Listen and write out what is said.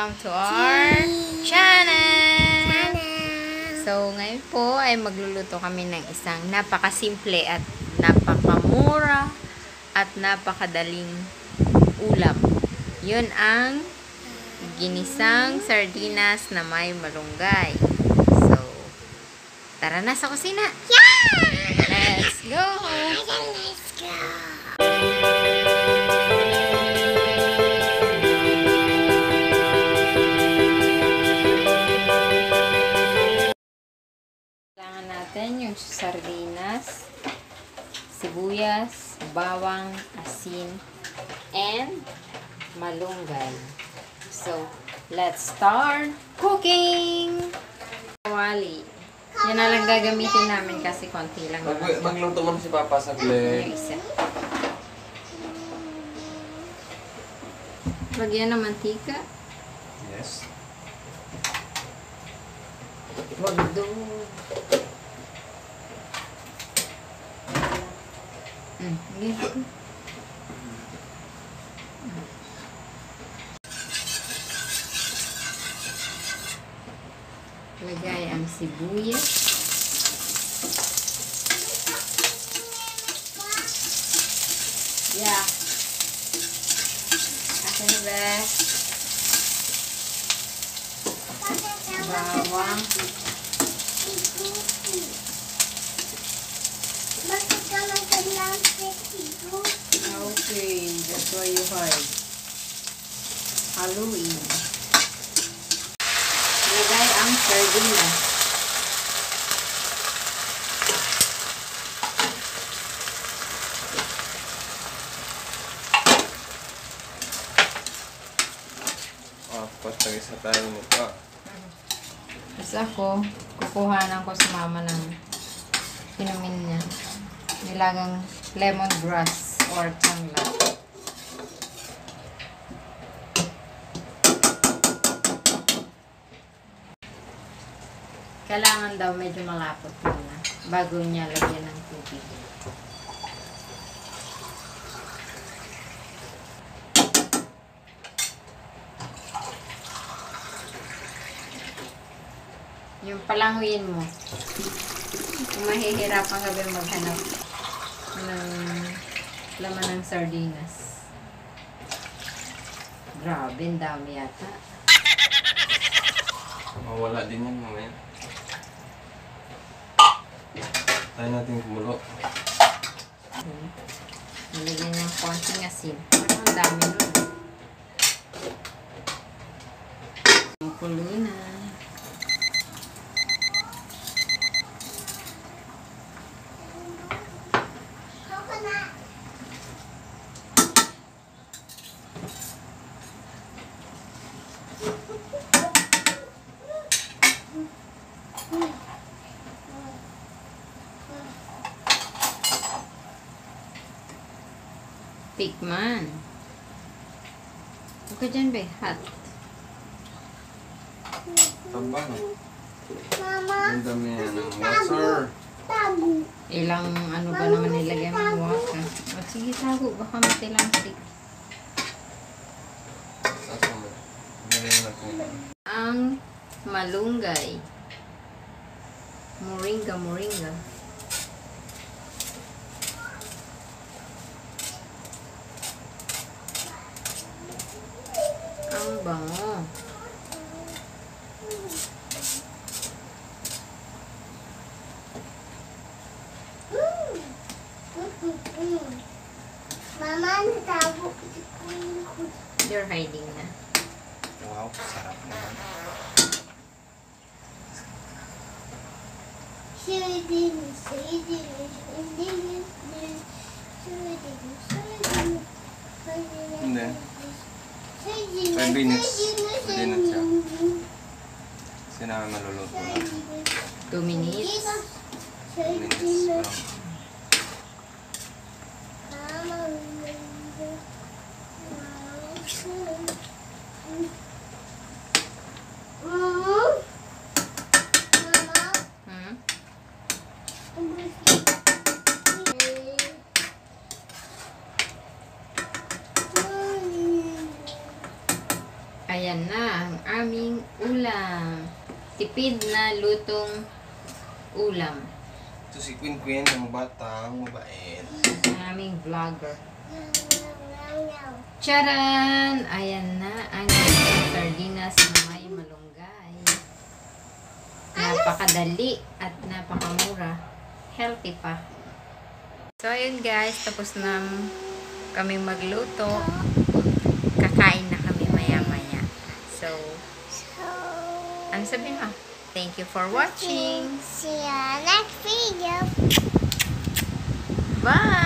welcome to our channel! So, ngayon po ay magluluto kami ng isang napakasimple at napakamura at napakadaling ulam. Yun ang ginisang sardinas na may malunggay. So, tara na sa kusina! Let's go! Let's go. Yung sardinas, sibuyas, bawang, asin, and malunggay. So, let's start cooking! Kawali. Yan na lang gagamitin namin kasi konti lang Mag magluto mo si Papa Yung saglit. isa. Lagyan ng mantika. Yes. Wag doon. Mm, okay. Lagay ang sibuyas. Yeah. Akin ba? Bawang. Okay, that's why you hide. Halloween. Lagay ang sardinas. Oh, pastag isa tayo nito. Tapos ako, kukuhanan ko si mama ng pinumin niya. Nilagang lemongrass or tanglad. Kailangan daw medyo malapot muna bago niya lagyan ng tubig. Yung palanguyin mo. Mahihirapan ka ba maghanap ng laman ng sardinas. Grabe, ang dami yata. Mawala din yan mamaya. Tayo natin kumulo. Hmm. Nilagyan ng konting asin. Ang dami nun. Makulo na. Tikman. Okay dyan, be. Hot. Tamba? Mama, Ang dami yan ng water. tabu. Ilang ano ba naman nilagay mo water. O sige, tago. Baka matilang stick. Sasa mo. Ganyan natin. Ang malunggay. Moringa, moringa. Ang bango. Mama, natago. You're hiding na. Wow, sarap naman. Shooting, shooting, shooting, shooting, shooting. Hindi. Five minutes. Pwede na siya. Kasi namin maluluto na. Two minutes. Two minutes pa lang. Hmm? Ayan na ang aming ulam. Tipid na lutong ulam. Ito si Queen Queen, ang batang mabait. Ang aming vlogger. Charan! Ayan na ang sardinas na may malunggay. Napakadali at napakamura. Healthy pa. So, ayun guys. Tapos na kami magluto. Kakain na kami maya-maya. So, ano sabihin mo? Thank you for watching. see you next video. Bye!